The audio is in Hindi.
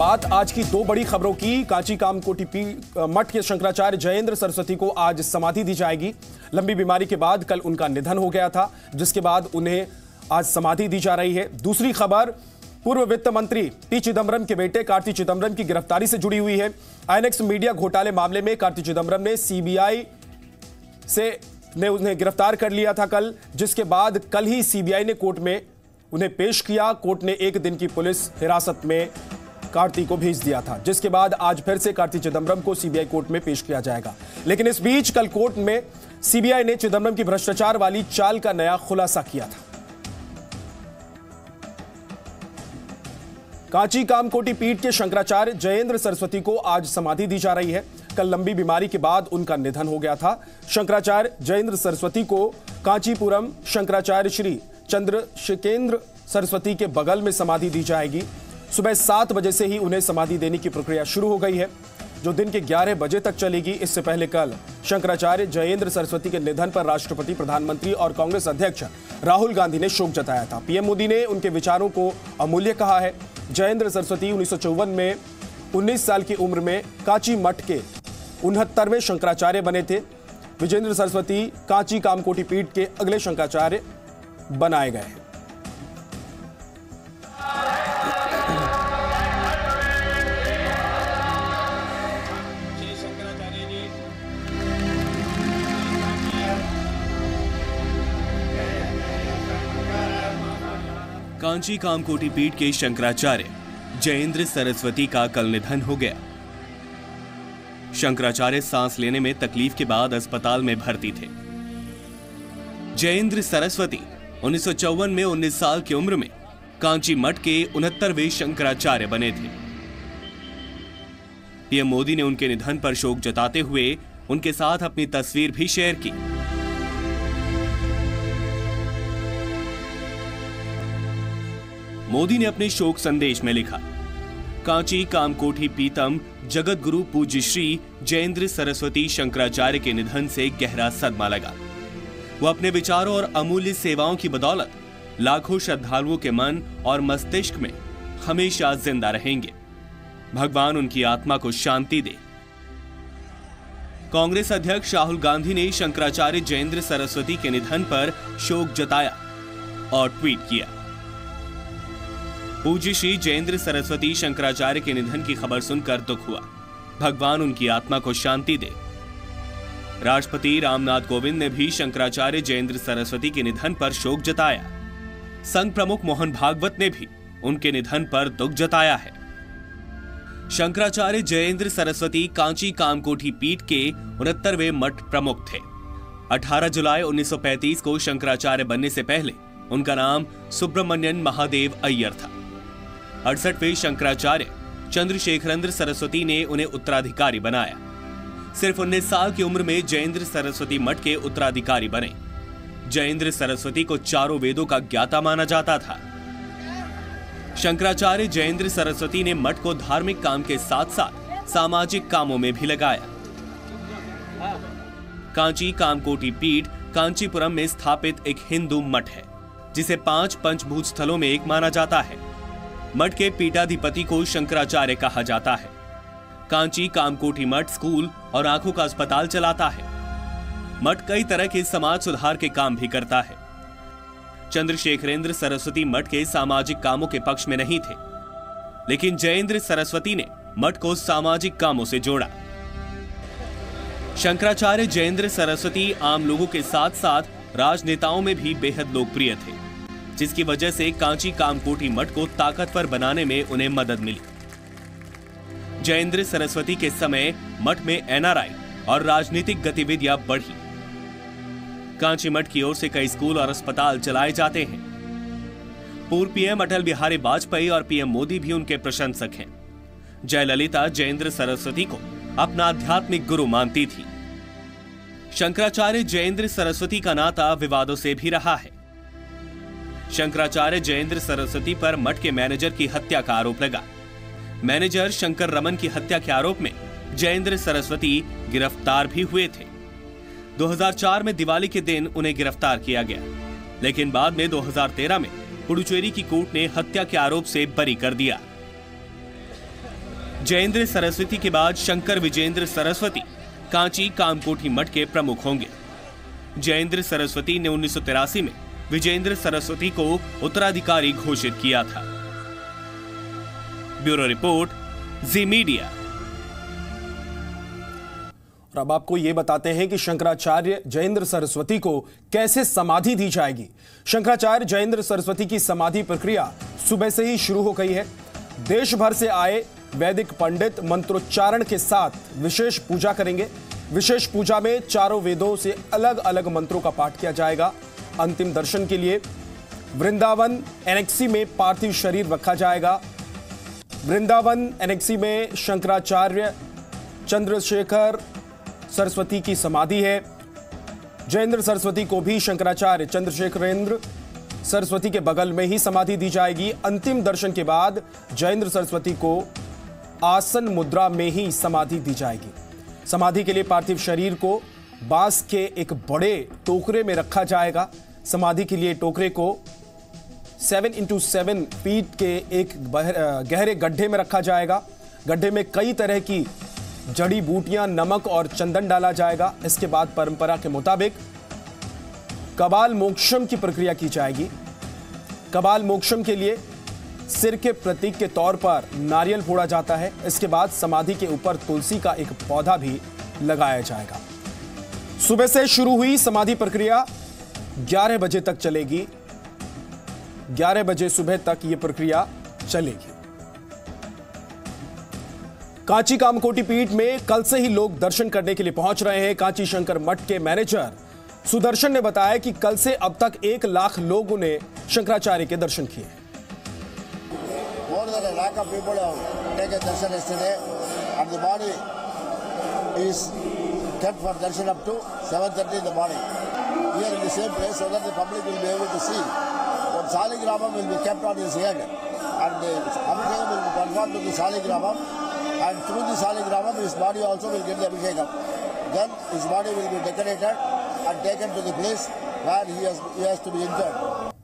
बात आज की दो बड़ी खबरों की। कांची कामकोटी पी मठ के शंकराचार्य जयेंद्र सरस्वती को आज समाधि दी जाएगी। लंबी बीमारी के बाद कल उनका निधन हो गया था, जिसके बाद उन्हें आज समाधि दी जा रही है। दूसरी खबर, पूर्व वित्त मंत्री पी चिदम्बरम के बेटे कार्ति चिदम्बरम की गिरफ्तारी से जुड़ी हुई है। आईएनएक्स मीडिया घोटाले मामले में कार्ति चिदम्बरम ने सीबीआई से, ने उन्हें गिरफ़्तार कर लिया था कल, जिसके बाद कल ही सीबीआई ने कोर्ट में उन्हें पेश किया। कोर्ट ने एक दिन की पुलिस हिरासत में कार्ति को भेज दिया था, जिसके बाद आज फिर से कार्ति चिदम्बरम को सीबीआई कोर्ट में पेश किया जाएगा। लेकिन इस बीच कल कोर्ट में सीबीआई ने चिदम्बरम की भ्रष्टाचार वाली चाल का नया खुलासा किया था। कांची कामकोटी पीठ के शंकराचार्य जयेंद्र सरस्वती को आज समाधि दी जा रही है। कल लंबी बीमारी के बाद उनका निधन हो गया था। शंकराचार्य जयेंद्र सरस्वती को कांचीपुरम शंकराचार्य श्री चंद्रशेखेंद्र सरस्वती के बगल में समाधि दी जाएगी। सुबह सात बजे से ही उन्हें समाधि देने की प्रक्रिया शुरू हो गई है, जो दिन के 11 बजे तक चलेगी। इससे पहले कल शंकराचार्य जयेंद्र सरस्वती के निधन पर राष्ट्रपति, प्रधानमंत्री और कांग्रेस अध्यक्ष राहुल गांधी ने शोक जताया था। पीएम मोदी ने उनके विचारों को अमूल्य कहा है। जयेंद्र सरस्वती उन्नीस सौ चौवन में 19 साल की उम्र में कांची मठ के उनहत्तरवें शंकराचार्य बने थे। विजेंद्र सरस्वती कांची कामकोटी पीठ के अगले शंकराचार्य बनाए गए हैं। कांची कामकोटी पीठ के शंकराचार्य जयेंद्र सरस्वती का कल निधन हो गया। शंकराचार्य सांस लेने में तकलीफ़ के बाद अस्पताल में भर्ती थे। जयेंद्र सरस्वती उन्नीस में 19 साल की उम्र में कांची मठ के उनहत्तरवे शंकराचार्य बने थे। पीएम मोदी ने उनके निधन पर शोक जताते हुए उनके साथ अपनी तस्वीर भी शेयर की। मोदी ने अपने शोक संदेश में लिखा, कांची, कामकोठी, पीतम जगत गुरु पूज्य श्री जयेंद्र सरस्वती शंकराचार्य के निधन से गहरा सदमा लगा। वो अपने विचारों और अमूल्य सेवाओं की बदौलत लाखों श्रद्धालुओं के मन और मस्तिष्क में हमेशा ज़िंदा रहेंगे। भगवान उनकी आत्मा को शांति दे। कांग्रेस अध्यक्ष राहुल गांधी ने शंकराचार्य जयेंद्र सरस्वती के निधन पर शोक जताया और ट्वीट किया। पूज्य श्री जयेंद्र सरस्वती शंकराचार्य के निधन की खबर सुनकर दुख हुआ। भगवान उनकी आत्मा को शांति दे। राष्ट्रपति रामनाथ कोविंद ने भी शंकराचार्य जयेंद्र सरस्वती के निधन पर शोक जताया। संघ प्रमुख मोहन भागवत ने भी उनके निधन पर दुख जताया है। शंकराचार्य जयेंद्र सरस्वती कांची कामकोठी पीठ के उनहत्तरवे मठ प्रमुख थे। 18 जुलाई 1935 को शंकराचार्य बनने से पहले उनका नाम सुब्रमण्यन महादेव अय्यर था। अड़सठवें शंकराचार्य, चंद्रशेखरेंद्र सरस्वती ने उन्हें उत्तराधिकारी बनाया। सिर्फ़ 19 साल की उम्र में जयेंद्र सरस्वती मठ के उत्तराधिकारी बने। जयेंद्र सरस्वती को चारों वेदों का ज्ञाता माना जाता था। शंकराचार्य जयेंद्र सरस्वती ने मठ को धार्मिक काम के साथ साथ सामाजिक कामों में भी लगाया। कांची, कामकोटी पीठ, कांचीपुरम में स्थापित एक हिंदू मठ है, जिसे पाँच पंचभूत स्थलों में एक माना जाता है। मठ के पीठाधिपति को शंकराचार्य कहा जाता है। कांची कामकोटी मठ, स्कूल और आँखों का अस्पताल चलाता है। मठ कई तरह के समाज सुधार के काम भी करता है। चंद्रशेखरेंद्र सरस्वती मठ के सामाजिक कामों के पक्ष में नहीं थे। लेकिन जयेंद्र सरस्वती ने मठ को सामाजिक कामों से जोड़ा। शंकराचार्य जयेंद्र सरस्वती आम लोगों के साथ साथ राजनेताओं में भी बेहद लोकप्रिय थे। जिसकी वजह से कांची कामकोटी मठ को ताकतवर बनाने में उन्हें मदद मिली। जयेंद्र सरस्वती के समय मठ में एनआरआई और राजनीतिक गतिविधियाँ बढ़ी। कांची मठ की ओर से कई स्कूल और अस्पताल चलाए जाते हैं। पूर्व पीएम अटल बिहारी वाजपेयी और पीएम मोदी भी उनके प्रशंसक हैं। जयललिता जयेंद्र सरस्वती को अपना आध्यात्मिक गुरु मानती थी। शंकराचार्य जयेंद्र सरस्वती का नाता विवादों से भी रहा है। शंकराचार्य जयेंद्र सरस्वती पर मठ के मैनेजर की हत्या का आरोप लगा। मैनेजर शंकर रमन की हत्या के आरोप में जयेंद्र सरस्वती गिरफ़्तार भी हुए थे। 2004 में दिवाली के दिन उन्हें गिरफ़्तार किया गया, लेकिन बाद में 2013 में पुडुचेरी की कोर्ट ने हत्या के आरोप से बरी कर दिया। जयेंद्र सरस्वती के बाद शंकर विजेंद्र सरस्वती कांची कामकोठी मठ के प्रमुख होंगे। जयेंद्र सरस्वती ने उन्नीस सौ तिरासी में विजेंद्र सरस्वती को उत्तराधिकारी घोषित किया था। Bureau report, Zee Media. और अब आपको यह बताते हैं कि शंकराचार्य जयेंद्र सरस्वती को कैसे समाधि दी जाएगी। शंकराचार्य जयेंद्र सरस्वती की समाधि प्रक्रिया सुबह से ही शुरू हो गई है। देश भर से आए वैदिक पंडित मंत्रोच्चारण के साथ विशेष पूजा करेंगे। विशेष पूजा में चारों वेदों से अलग अलग मंत्रों का पाठ किया जाएगा। अंतिम दर्शन के लिए वृंदावन एनएक्सी में पार्थिव शरीर रखा जाएगा। वृंदावन एनएक्सी में शंकराचार्य चंद्रशेखर सरस्वती की समाधि है। जयेंद्र सरस्वती को भी शंकराचार्य चंद्रशेखरेंद्र सरस्वती के बगल में ही समाधि दी जाएगी। अंतिम दर्शन के बाद जयेंद्र सरस्वती को आसन मुद्रा में ही समाधि दी जाएगी। समाधि के लिए पार्थिव शरीर को बाँस के एक बड़े टोकरे में रखा जाएगा। समाधि के लिए टोकरे को सेवन इंटू सेवन फीट के एक गहरे गड्ढे में रखा जाएगा। गड्ढे में कई तरह की जड़ी बूटियाँ, नमक और चंदन डाला जाएगा। इसके बाद परंपरा के मुताबिक कबाल मोक्षम की प्रक्रिया की जाएगी। कबाल मोक्षम के लिए सिर के प्रतीक के तौर पर नारियल फोड़ा जाता है। इसके बाद समाधि के ऊपर तुलसी का एक पौधा भी लगाया जाएगा। सुबह से शुरू हुई समाधि प्रक्रिया। 11 बजे तक चलेगी। 11 बजे सुबह तक यह प्रक्रिया चलेगी। कांची कामकोटी पीठ में कल से ही लोग दर्शन करने के लिए पहुँच रहे हैं। कांची शंकर मठ के मैनेजर सुदर्शन ने बताया कि कल से अब तक एक लाख लोगों ने शंकराचार्य के दर्शन किए lakh of people have taken darshan yesterday, and the body is kept for darshan up to 7:30 in the morning. Here in the same place, so that the public will be able to see. One saligramam will be kept on his head, and the abhishekam will be performed to the saligramam, and through the saligramam, his body also will get the abhishekam. Then his body will be decorated and taken to the place where he has, he has to be interred.